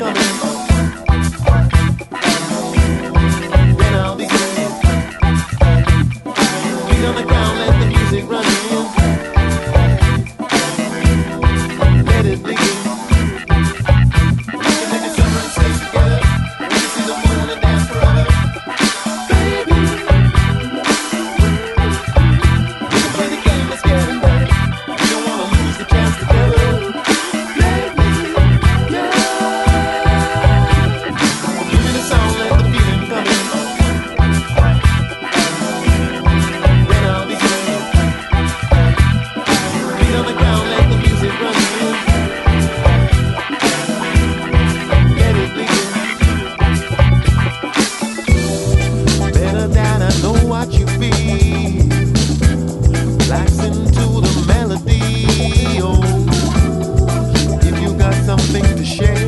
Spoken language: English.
Doctor. things to share.